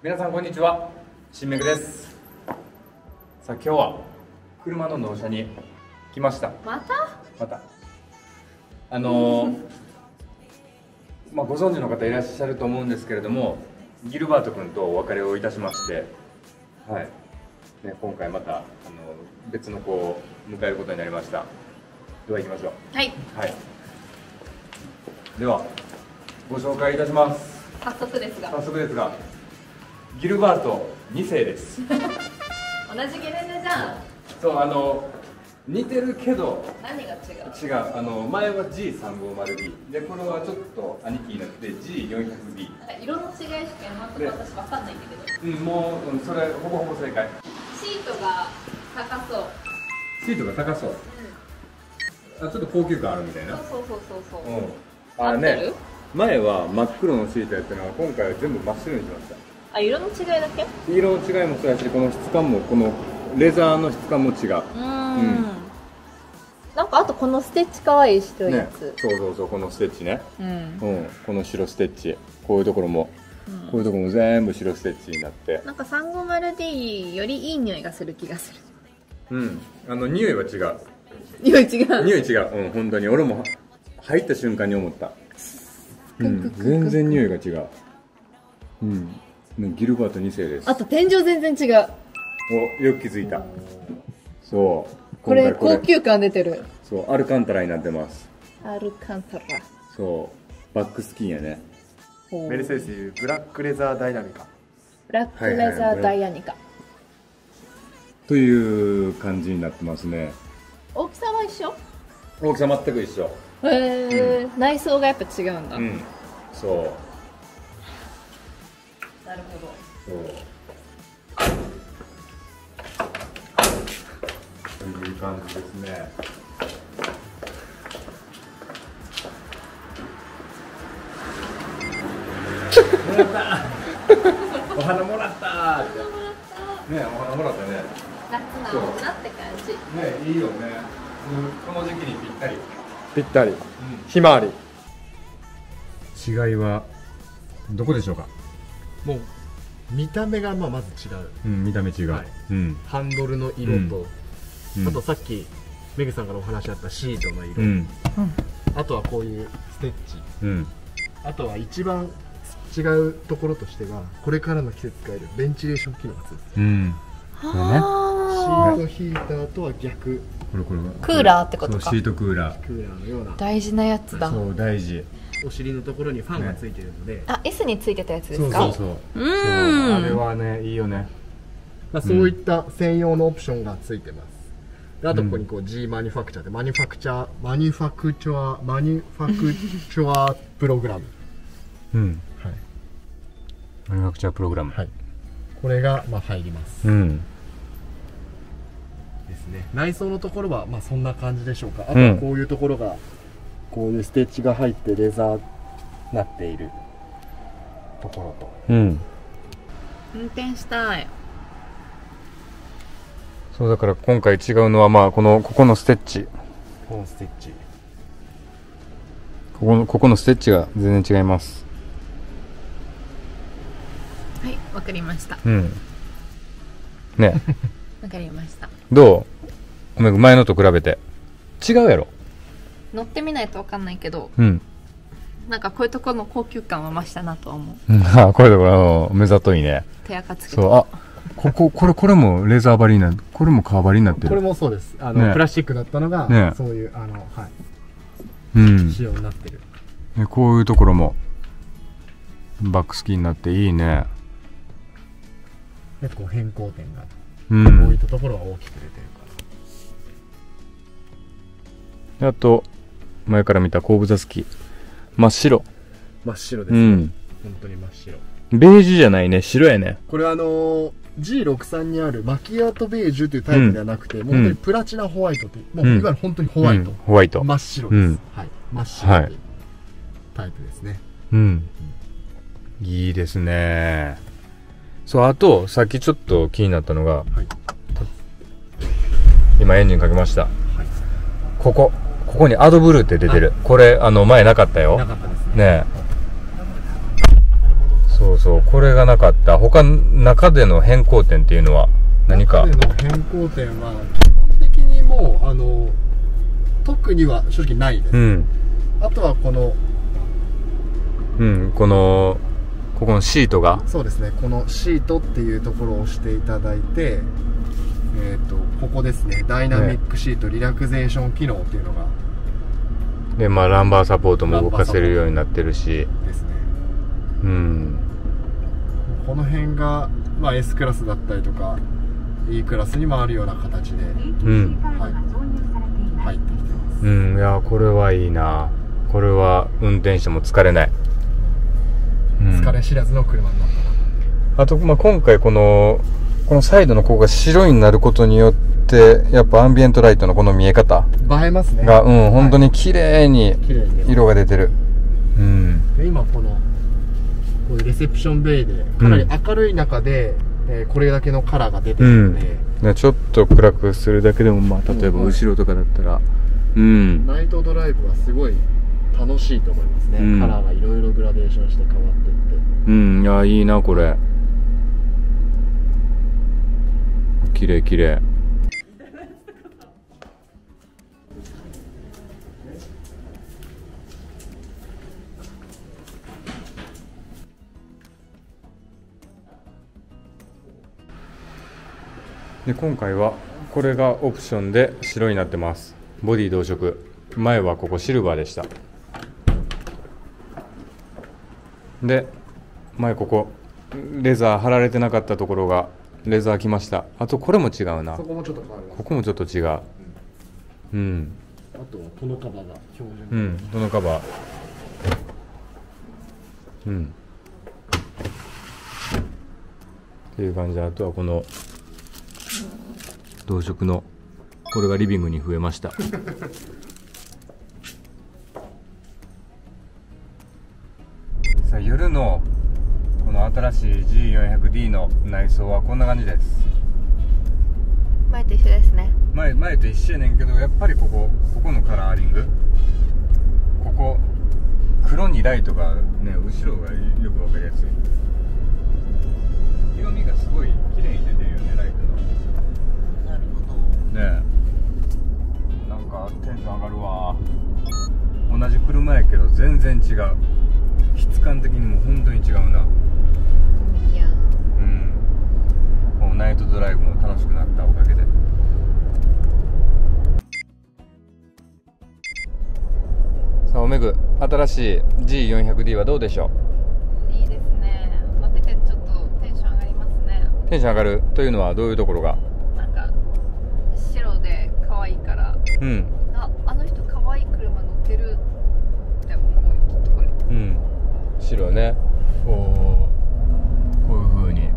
皆さんこんにちは。新めぐです。さあ今日は車の納車に来ました。また？また。あのー まあ、ご存知の方いらっしゃると思うんですけれどもギルバート君とお別れをいたしましてはい、ね、今回またあの別の子を迎えることになりました。では行きましょう。はい。はい。ではご紹介いたします。早速ですが。早速ですがギルバート2世です。同じゲレンデじゃん。そうあの似てるけど何が違う？違う。あの前は G350B でこれはちょっと兄貴になって G400B なんか色の違いしか全く私分かんないんだけど。うんもううんそれほぼほぼ正解。シートが高そう。シートが高そう。あちょっと高級感あるみたいな。そうそうそうそうそう。うん。合ってる？前は真っ黒のシートやったのが今回は全部真っ白にしましたあ色の違いだけ？色の違いもそうやしこの質感もこのレザーの質感も違う。うーん。なんかあとこのステッチ可愛い白いやね。つ、そうそうそうこのステッチね。うん。うん。この白ステッチ。こういうところも。こういうところも全部白ステッチになって。なんか 350D よりいい匂いがする気がする。うん。あの匂いは違う。匂い違う。匂い違う。うん本当に。俺も入った瞬間に思った。うん。全然匂いが違う。うん。ねギルバート2世です。あと天井全然違う。およく気づいた。そう。これ高級感出てる。そうアルカンタラになってます。アルカンタラ。そう。バックスキンやね。ほう。メルセデスでいうブラックレザーダイナミカ。ブラックレザーダイヤニカ、という感じになってますね。大きさは一緒？大きさ全く一緒。へえ、内装がやっぱ違うんだ、うん。そうなるほど。そう。という感じですね。もらった。お花もらった。ねお花もらったね。夏なのかなって感じ。ねいいよね。うんこの時期にぴったり。ぴったり。ひまわり。違いはどこでしょうか？もう見た目がまあまず違う。うん見た目違う、はい。うん。ハンドルの色と、うん。あとさっきメグさんからお話あったシートの色、うん。あとはこういうステッチ。うん。あとは一番違うところとしてはこれからの季節使えるベンチレーション機能がついてる。うん。シあートヒーターとは逆。これこれクーラーってことか。そうシートクーラー。クーラーのような。大事なやつだ。そう大事お尻のところにファンがついてるので、あ S についてたやつですか？そうそうそう。うーん。そう。あれはねいいよね。まあ、そういった専用のオプションがついてます。であとここにこう G マニファクチャーで。マニファクチャーマニファクチャーマニファクチャープログラム。うん。はい、マニファクチャープログラム。はい、これがまあ入ります。うん。ですね。内装のところはまあそんな感じでしょうか。あとはこういうところがこういうステッチが入ってレザーになっているところと。うん。運転したい。そうだから今回違うのはまあこのここのステッチ。このステッチ。ここのここのステッチが全然違います。はいわかりました。うん。ね。わかりました。どう？おめぐ前のと比べて。違うやろ乗ってみないとわかんないけどうん。なんかこういうところの高級感は増したなとは思う。うん。あ これだからあの目ざといね。手垢つけて。そう。あこここれこれもレザー張りになこれも革張りになってる。これもそうです。あの、ね。プラスチックだったのが、ね。そういうあの、はい、うん。仕様になってる。ねこういうところもバックスキーになっていいね。結構変更点が、うこういったところは大きく出てるから。あと前から見た後部座席真っ白。真っ白です、うん。本当に真っ白。ベージュじゃないね。白やね。これあのー G63 にあるマキアートベージュというタイプではなくて、もう本当にプラチナホワイトという、もううん。いわゆる本当にホワイト、うん。ホワイト。真っ白です、うん。はい。真っ白はいとい。うタイプですね、うん。いいですね。そうあとさっきちょっと気になったのがはい。今エンジンかけました。はい。ここここにアドブルーって出てる。これあの前なかったよ。なかったですね。ねえ。そうそうこれがなかった。他中での変更点っていうのは何か？中での変更点は基本的にもうあの特には正直ないです、うん。あとはこのうんこのここのシートが？そうですね。このシートっていうところを押していただいてえっ、とここですね。ダイナミックシート、リラクゼーション機能っていうのがでまあランバーサポートも動かせるようになってるし。ですね。うん。この辺が、まあ、S クラスだったりとか E クラスに回るような形でうん。はい。入ってきてますうん。いやこれはいいな。これは運転しても疲れない、うん。疲れ知らずの車になったな。あと、まあ、今回このこのサイドのここが白になることによってやっぱアンビエントライトのこの見え方映えますね。が、うん本当に綺麗に色が出てる。うん。で今このこういうレセプションベイでかなり明るい中で、えーこれだけのカラーが出てるので、ねちょっと暗くするだけでも、まあ、例えばうん。後ろとかだったら。うん。ナイトドライブはすごい楽しいと思いますね、うん。カラーがいろいろグラデーションして変わっていって。うん。いやいいなこれ。綺麗綺麗で今回はこれがオプションで白になってます。ボディ同色。前はここシルバーでした。で前ここレザー貼られてなかったところがレザー来ました。あとこれも違うな。そこもちょっとここもちょっと違う。うん。あとはこのカバーが。標準、うんどのカバー。うん。っていう感じ。であとはこの同色のこれがリビングに増えました。さあ夜のこの新しい G400D の内装はこんな感じです。前と一緒ですね。前前と一緒やねんけどやっぱりここここのカラーリング。ここ黒にライトがね後ろがよくわかりやすい。色味がすごい綺麗に出てるよねライトねえ。なんかテンション上がるわ。同じ車やけど全然違う。質感的にも本当に違うな。いや。うん。こうナイトドライブも楽しくなったおかげで。さあおめぐ新しい G400D はどうでしょいいですね。待っててちょっとテンション上がりますね。うテンション上がる？というのはどういうところがなんか白で可愛いからうん。ああの人可愛い車乗ってるって思うよきっとこれ。うん。白ね。こうこういう風に。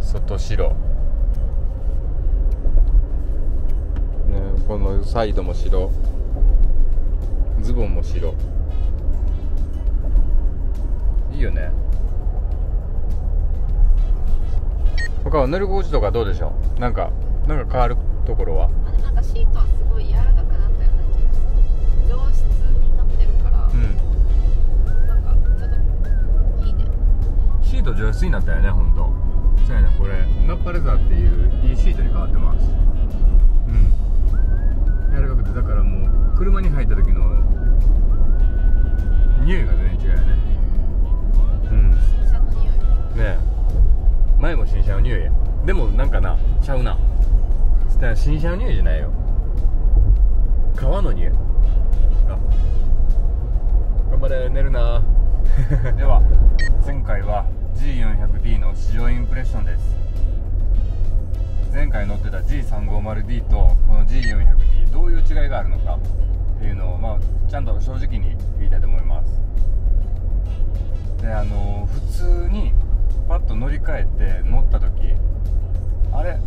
外白。ねこのサイドも白。ズボンも白。いいよね。他は塗り心地とかどうでしょう？なんかなんか変わるところは？シート上質になったよね本当。そうやねこれ。ナッパレザーっていういいシートに変わってます。うん。柔らかくてだからもう車に入った時の匂いが全然違うよね。うん。新車の匂い。ねえ。前も新車の匂いや。でもなんかなちゃうな。新車の匂いじゃないよ。革の匂い。あ。頑張れ寝るな。では前回は G400D の試乗インプレッションです。前回乗ってた G350D とこの G400D どういう違いがあるのか？っていうのを、まあ、ちゃんと正直に言いたいと思います。であの普通にパッと乗り換えて乗った時あれ？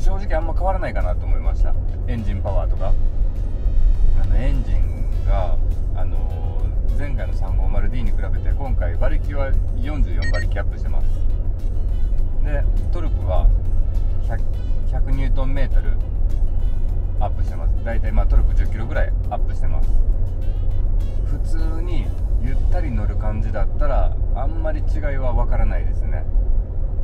正直あんま変わらないかなと思いました。エンジンパワーとか。回馬力は44馬力アップしてます。でトルクは 100, 100ニュートンメートルアップしてます。大体まあトルク10キロぐらいアップしてます。普通にゆったり乗る感じだったらあんまり違いは分からないですね。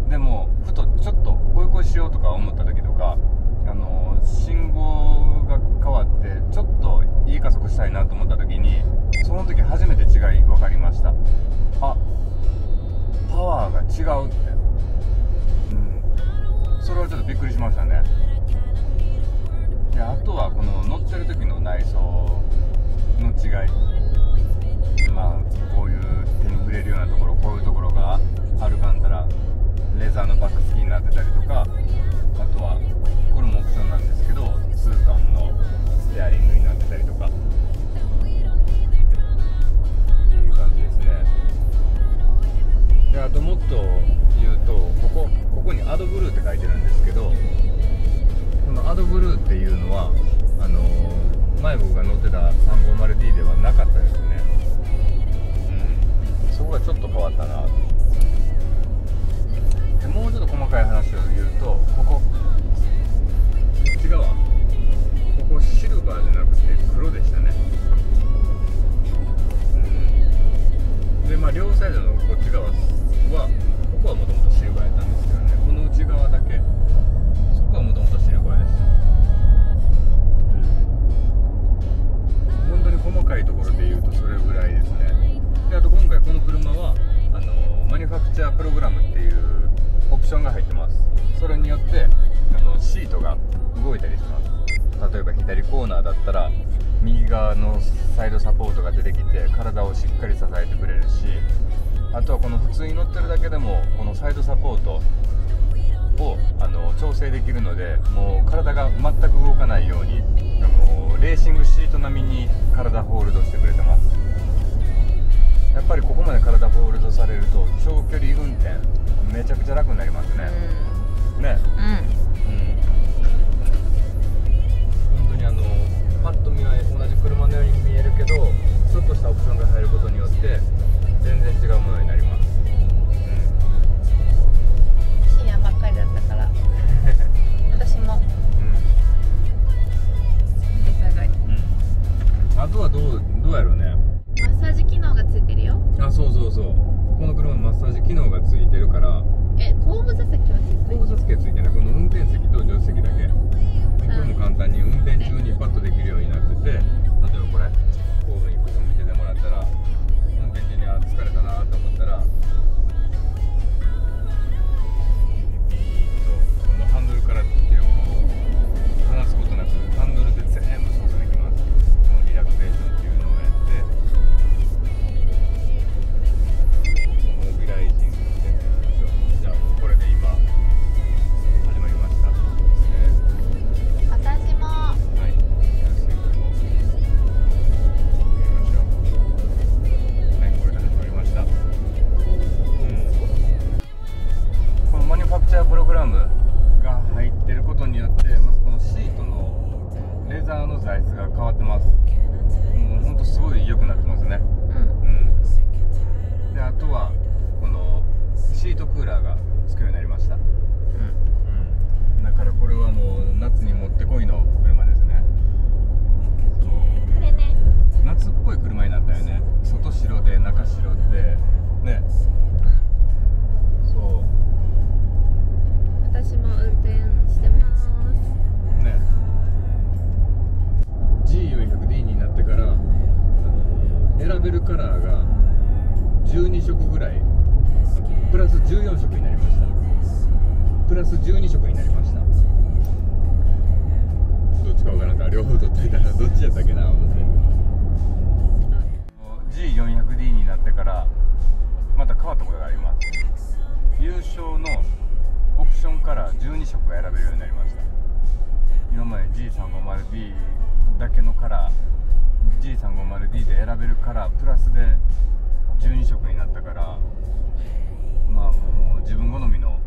でもふとちょっと追い越ししようとか思った時とかあの信号が変わってちょっといい加速したいなと思った時にその時初めて違い分かりました。あパワーが違うって。うん。それはちょっとびっくりしましたね。であとはこの乗ってる時の内装の違い。まあこういう手に触れるようなところこういうところがアルカンタラレザーのバックスキーになってたりとかあとはこれもオプションなんですけどスーカンのステアリングになってたりとか。体をしっかり支えてくれるしあとはこの普通に乗ってるだけでもこのサイドサポートをあの調整できるのでもう体が全く動かないようにあのレーシングシート並みに体ホールドしてくれてます。やっぱりここまで体ホールドされると長距離運転めちゃくちゃ楽になりますね、ね。うん。うん。本当にあのパッと見は同じ車のように見えるけどちょっとしたオプションが入るションカラー12色が選べるようになりました。今まで G350D だけのカラー G350D で選べるカラープラスで12色になったからまあもう自分好みの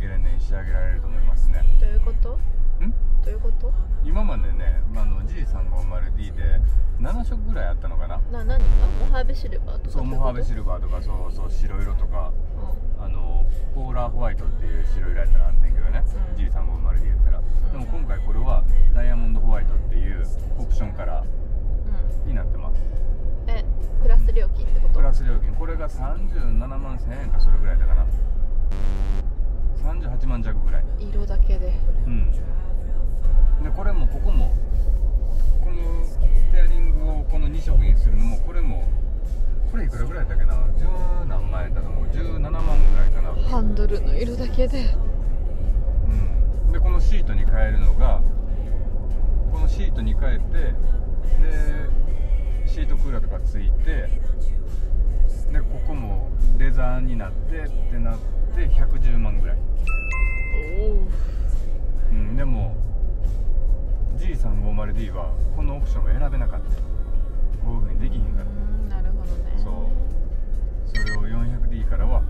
ゲレンデに仕上げられると思いますね。どういうこと？ん？どういうこと？今までね、まあ、あの G350D で7色ぐらいあったのかな。な何？あモハーベシルバーとかそうモハーベシルルバーとかそうそう白色とかあのポーラーホワイトっていう白色やったらあってんけどね、うん。G350 で言ったら、でも今回これはダイヤモンドホワイトっていうオプションカラーになってます。えプラス料金ってこと？プラス料金。これが37万1000円かそれぐらいだかな。38万弱ぐらい。色だけで。うん。でこれもここもこのステアリングをこの2色にするのもこれもこれいくらぐらいだっけな？10何万円だと思う。17万ぐらいかなハンドルの色だけで。うん。でこのシートに変えるのがこのシートに変えてでシートクーラーとかついてでここもレザーになってってなって110万ぐらい、おおうん、でも G350D はこのオプションが選べなかった。こういうふうにできひんから。なるほどね。そう。それを 400D からは